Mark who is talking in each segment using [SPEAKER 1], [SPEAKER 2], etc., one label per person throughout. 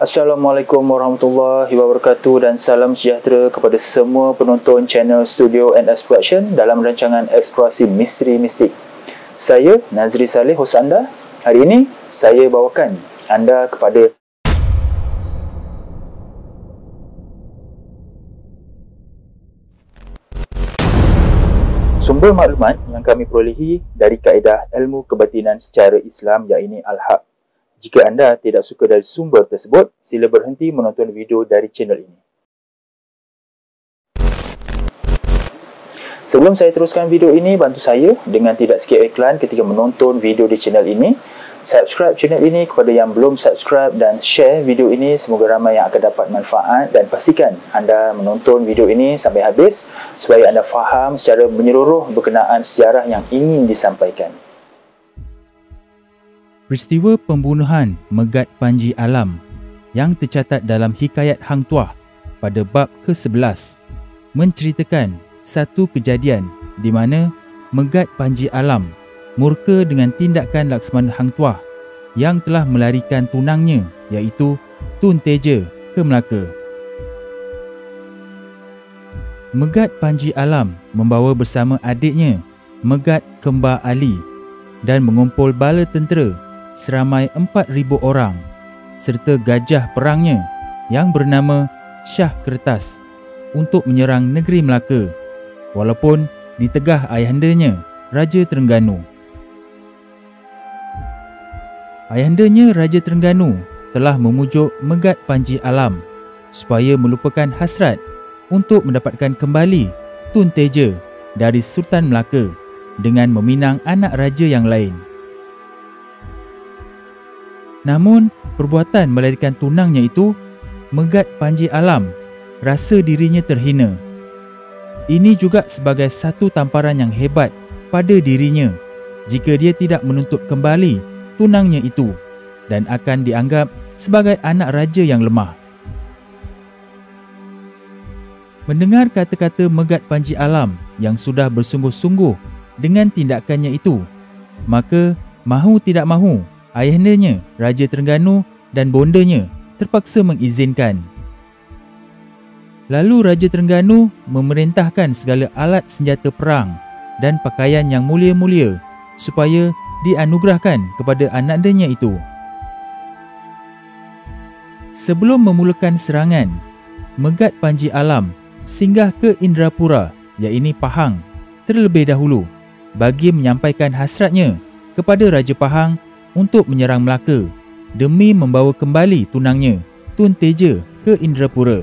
[SPEAKER 1] Assalamualaikum warahmatullahi wabarakatuh dan salam sejahtera kepada semua penonton channel Studio and Exploration dalam rancangan Eksplorasi Misteri Mistik. Saya Nazri Saleh host anda. Hari ini saya bawakan anda kepada sumber maklumat yang kami perolehi dari kaedah ilmu kebatinan secara Islam iaitu Al-Haq. Jika anda tidak suka dari sumber tersebut, sila berhenti menonton video dari channel ini. Sebelum saya teruskan video ini, bantu saya dengan tidak skip iklan ketika menonton video di channel ini. Subscribe channel ini kepada yang belum subscribe dan share video ini semoga ramai yang akan dapat manfaat dan pastikan anda menonton video ini sampai habis supaya anda faham secara menyeluruh berkenaan sejarah yang ingin disampaikan.
[SPEAKER 2] Peristiwa pembunuhan Megat Panji Alam yang tercatat dalam Hikayat Hang Tuah pada bab ke-11 menceritakan satu kejadian di mana Megat Panji Alam murka dengan tindakan Laksmana Hang Tuah yang telah melarikan tunangnya iaitu Tun Teja ke Melaka. Megat Panji Alam membawa bersama adiknya Megat Kembar Ali dan mengumpul bala tentera seramai 4,000 orang serta gajah perangnya yang bernama Syah Kertas untuk menyerang negeri Melaka walaupun ditegah ayahandanya Raja Terengganu. Ayahandanya Raja Terengganu telah memujuk Megat Panji Alam supaya melupakan hasrat untuk mendapatkan kembali Tun Teja dari Sultan Melaka dengan meminang anak raja yang lain. Namun, perbuatan melarikan tunangnya itu megat Panji Alam rasa dirinya terhina. Ini juga sebagai satu tamparan yang hebat pada dirinya jika dia tidak menuntut kembali tunangnya itu dan akan dianggap sebagai anak raja yang lemah. Mendengar kata-kata megat Panji Alam yang sudah bersungguh-sungguh dengan tindakannya itu, maka mahu tidak mahu ayahandanya, Raja Terengganu dan bondanya terpaksa mengizinkan. Lalu Raja Terengganu memerintahkan segala alat senjata perang dan pakaian yang mulia-mulia supaya dianugerahkan kepada anak-anaknya itu. Sebelum memulakan serangan, Megat Panji Alam singgah ke Indrapura iaitu Pahang terlebih dahulu bagi menyampaikan hasratnya kepada Raja Pahang untuk menyerang Melaka demi membawa kembali tunangnya Tun Teja ke Indrapura.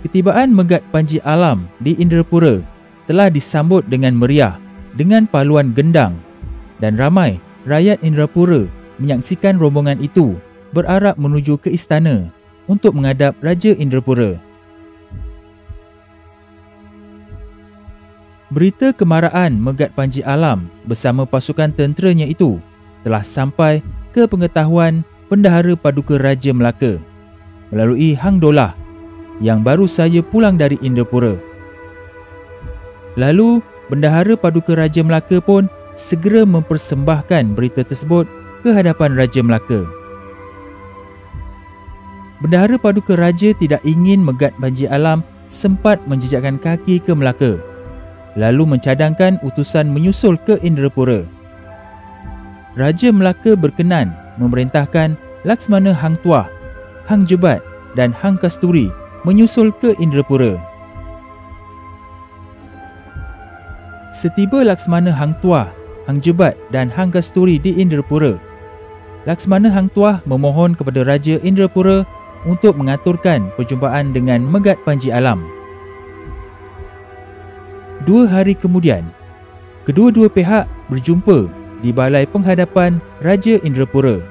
[SPEAKER 2] Ketibaan Megat Panji Alam di Indrapura telah disambut dengan meriah dengan paluan gendang dan ramai rakyat Indrapura menyaksikan rombongan itu berarah menuju ke istana untuk menghadap Raja Indrapura. Berita kemarahan Megat Panji Alam bersama pasukan tenteranya itu telah sampai ke pengetahuan Pendahara Paduka Raja Melaka melalui Hang Dolah yang baru saja pulang dari Indrapura. Lalu, Bendahara Paduka Raja Melaka pun segera mempersembahkan berita tersebut ke hadapan Raja Melaka. Bendahara Paduka Raja tidak ingin Megat Panji Alam sempat menjejakkan kaki ke Melaka lalu mencadangkan utusan menyusul ke Indrapura. Raja Melaka berkenan memerintahkan Laksmana Hang Tuah, Hang Jebat dan Hang Kasturi menyusul ke Indrapura. Setiba Laksmana Hang Tuah, Hang Jebat dan Hang Kasturi di Indrapura, Laksmana Hang Tuah memohon kepada Raja Indrapura untuk mengaturkan perjumpaan dengan Megat Panji Alam. Dua hari kemudian, kedua-dua pihak berjumpa di balai penghadapan Raja Indrapura.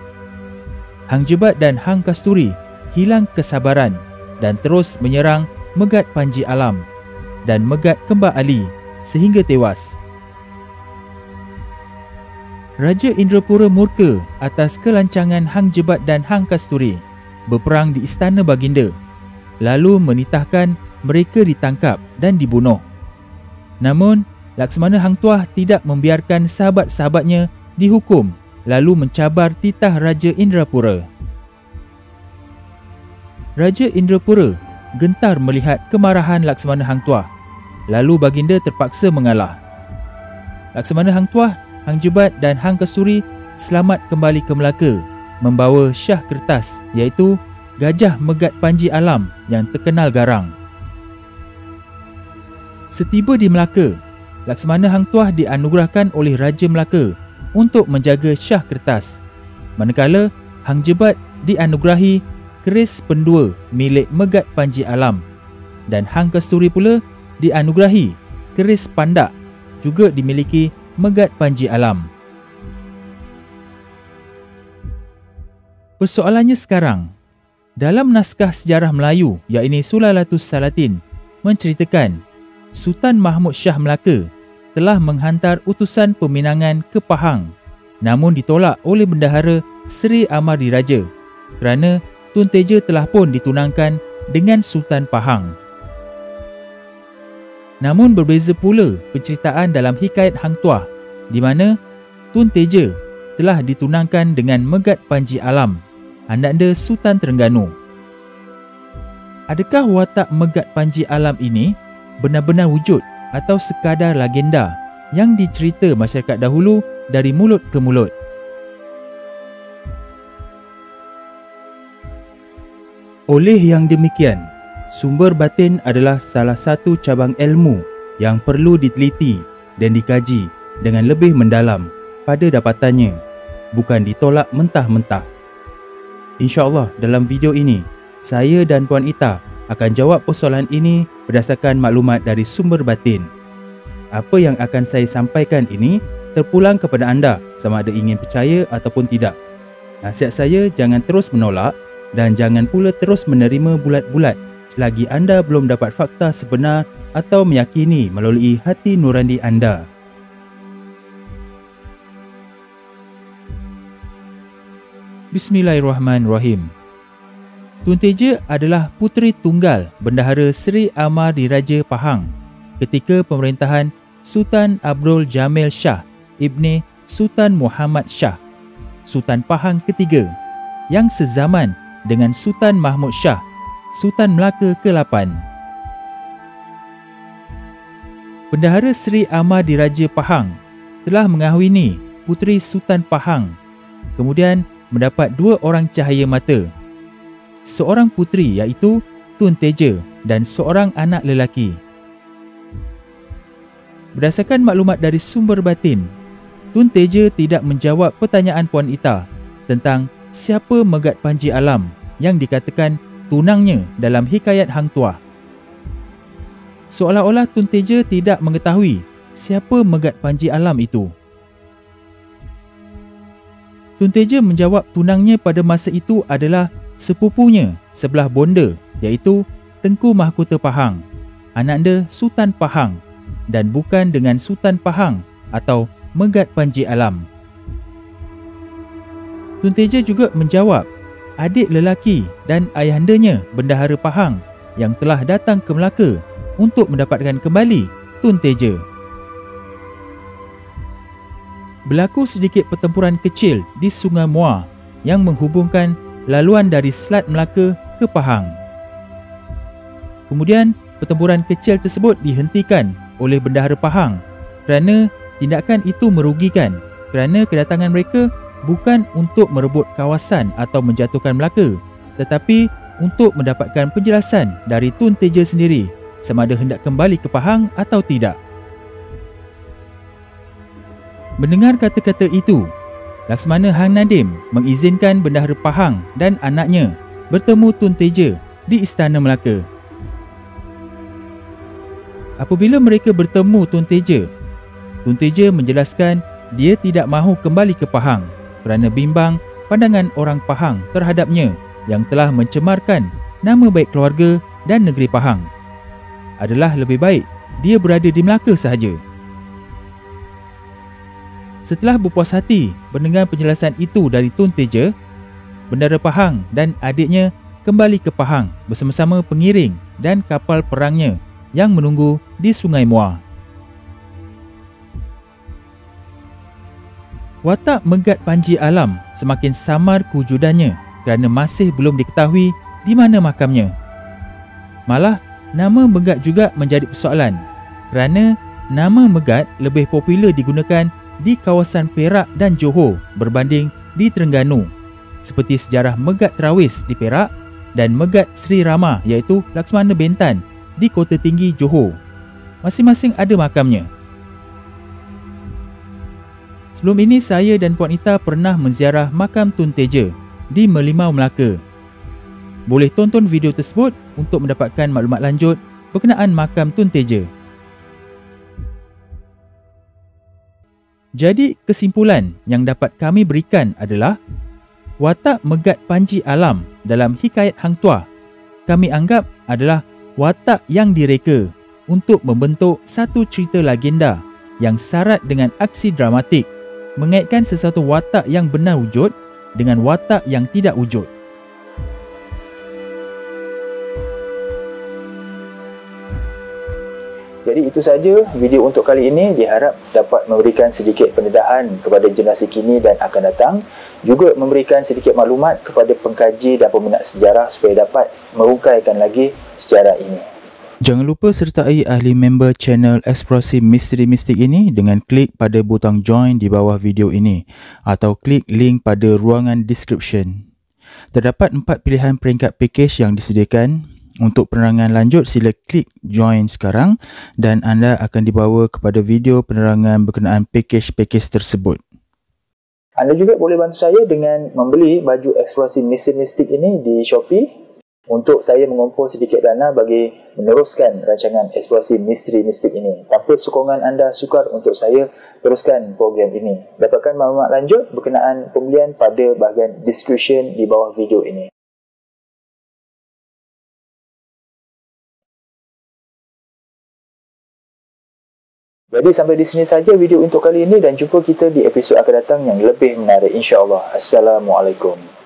[SPEAKER 2] Hang Jebat dan Hang Kasturi hilang kesabaran dan terus menyerang Megat Panji Alam dan Megat Kembar Ali sehingga tewas. Raja Indrapura murka atas kelancangan Hang Jebat dan Hang Kasturi berperang di istana baginda lalu menitahkan mereka ditangkap dan dibunuh. Namun, Laksmana Hang Tuah tidak membiarkan sahabat-sahabatnya dihukum lalu mencabar titah Raja Indrapura. Raja Indrapura gentar melihat kemarahan Laksamana Hang Tuah. Lalu baginda terpaksa mengalah. Laksamana Hang Tuah, Hang Jebat dan Hang Kasturi selamat kembali ke Melaka membawa syah kertas iaitu Gajah Megat Panji Alam yang terkenal garang. Setiba di Melaka, Laksamana Hang Tuah dianugerahkan oleh Raja Melaka untuk menjaga syah kertas. Manakala Hang Jebat dianugerahi keris pendua milik Megat Panji Alam dan Hang Kasturi pula dianugerahi keris pandak juga dimiliki Megat Panji Alam. Persoalannya sekarang, dalam naskah sejarah Melayu iaitu Sulalatus Salatin menceritakan Sultan Mahmud Shah Melaka telah menghantar utusan peminangan ke Pahang namun ditolak oleh Bendahara Seri Amar Diraja kerana Tun Teja telah pun ditunangkan dengan Sultan Pahang. Namun berbeza pula penceritaan dalam hikayat Hang Tuah di mana Tun Teja telah ditunangkan dengan Megat Panji Alam, ananda Sultan Terengganu. Adakah watak Megat Panji Alam ini benar-benar wujud atau sekadar legenda yang dicerita masyarakat dahulu dari mulut ke mulut? Oleh yang demikian, sumber batin adalah salah satu cabang ilmu yang perlu diteliti dan dikaji dengan lebih mendalam pada dapatannya, bukan ditolak mentah-mentah. InsyaAllah dalam video ini, saya dan Puan Ita akan jawab persoalan ini berdasarkan maklumat dari sumber batin. Apa yang akan saya sampaikan ini terpulang kepada anda sama ada ingin percaya ataupun tidak. Nasihat saya jangan terus menolak dan jangan pula terus menerima bulat-bulat selagi anda belum dapat fakta sebenar atau meyakini melalui hati nurani anda. Bismillahirrahmanirrahim. Tun Teja adalah puteri tunggal Bendahara Seri Amar Diraja Pahang ketika pemerintahan Sultan Abdul Jamil Shah Ibni Sultan Muhammad Shah, Sultan Pahang ketiga yang sezaman dengan Sultan Mahmud Shah, Sultan Melaka ke-8. Bendahara Seri Amar Diraja Pahang telah mengahwini puteri Sultan Pahang kemudian mendapat dua orang cahaya mata. Seorang puteri iaitu Tun Teja dan seorang anak lelaki. Berdasarkan maklumat dari sumber batin, Tun Teja tidak menjawab pertanyaan Puan Ita tentang siapa Megat Panji Alam yang dikatakan tunangnya dalam hikayat Hang Tuah. Seolah-olah Tun Teja tidak mengetahui siapa Megat Panji Alam itu. Tun Teja menjawab tunangnya pada masa itu adalah sepupunya sebelah bonda iaitu Tengku Mahkota Pahang, ananda Sultan Pahang dan bukan dengan Sultan Pahang atau Megat Panji Alam. Tun Teja juga menjawab adik lelaki dan ayahandanya Bendahara Pahang yang telah datang ke Melaka untuk mendapatkan kembali Tun Teja. Berlaku sedikit pertempuran kecil di Sungai Muar yang menghubungkan laluan dari Selat Melaka ke Pahang. Kemudian, pertempuran kecil tersebut dihentikan oleh Bendahara Pahang kerana tindakan itu merugikan kerana kedatangan mereka bukan untuk merebut kawasan atau menjatuhkan Melaka tetapi untuk mendapatkan penjelasan dari Tun Teja sendiri sama ada hendak kembali ke Pahang atau tidak. Mendengar kata-kata itu, Laksmana Hang Nadim mengizinkan Bendahara Pahang dan anaknya bertemu Tun Teja di Istana Melaka. Apabila mereka bertemu Tun Teja, Tun Teja menjelaskan dia tidak mahu kembali ke Pahang kerana bimbang pandangan orang Pahang terhadapnya yang telah mencemarkan nama baik keluarga dan negeri Pahang. Adalah lebih baik dia berada di Melaka sahaja. Setelah berpuas hati mendengar penjelasan itu dari Tun Teja, Bendara Pahang dan adiknya kembali ke Pahang bersama-sama pengiring dan kapal perangnya yang menunggu di Sungai Muar. Watak Megat Panji Alam semakin samar kewujudannya kerana masih belum diketahui di mana makamnya. Malah, nama Megat juga menjadi persoalan kerana nama Megat lebih popular digunakan di kawasan Perak dan Johor berbanding di Terengganu seperti sejarah Megat Terawis di Perak dan Megat Sri Rama iaitu Laksmana Bentan di Kota Tinggi Johor. Masing-masing ada makamnya. Sebelum ini saya dan Puan Ita pernah menziarah makam Tun Teja di Melimau Melaka. Boleh tonton video tersebut untuk mendapatkan maklumat lanjut berkenaan makam Tun Teja. Jadi kesimpulan yang dapat kami berikan adalah watak Megat Panji Alam dalam hikayat Hang Tuah kami anggap adalah watak yang direka untuk membentuk satu cerita legenda yang syarat dengan aksi dramatik mengaitkan sesuatu watak yang benar wujud dengan watak yang tidak wujud.
[SPEAKER 1] Jadi itu saja video untuk kali ini diharap dapat memberikan sedikit pendedahan kepada generasi kini dan akan datang juga memberikan sedikit maklumat kepada pengkaji dan peminat sejarah supaya dapat merungkaikan lagi sejarah ini.
[SPEAKER 2] Jangan lupa sertai ahli member channel Eksplorasi Misteri Mistik ini dengan klik pada butang join di bawah video ini atau klik link pada ruangan description. Terdapat empat pilihan peringkat package yang disediakan. Untuk penerangan lanjut, sila klik join sekarang dan anda akan dibawa kepada video penerangan berkenaan package-package tersebut.
[SPEAKER 1] Anda juga boleh bantu saya dengan membeli baju eksplorasi misteri mistik ini di Shopee untuk saya mengumpul sedikit dana bagi meneruskan rancangan eksplorasi misteri mistik ini. Tanpa sokongan anda sukar untuk saya teruskan program ini. Dapatkan maklumat lanjut berkenaan pembelian pada bahagian description di bawah video ini. Jadi sampai di sini saja video untuk kali ini dan jumpa kita di episod akan datang yang lebih menarik insya-Allah. Assalamualaikum.